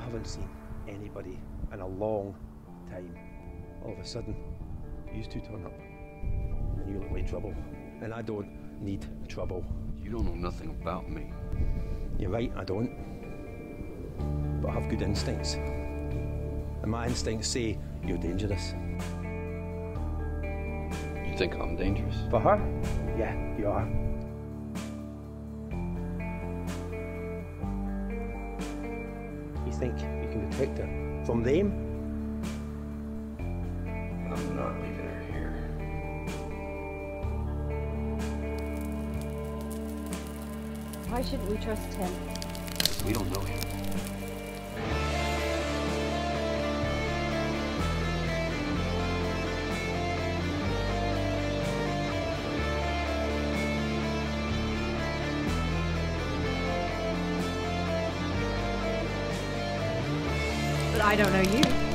haven't seen anybody in a long time. All of a sudden, you two turn up, and you look like trouble. And I don't need trouble. You don't know nothing about me. You're right, I don't. But I have good instincts. And my instincts say you're dangerous. You think I'm dangerous? For her? Yeah, you are. Think you can protect her from them? I'm not leaving her here. Why shouldn't we trust him? We don't know him. I don't know you.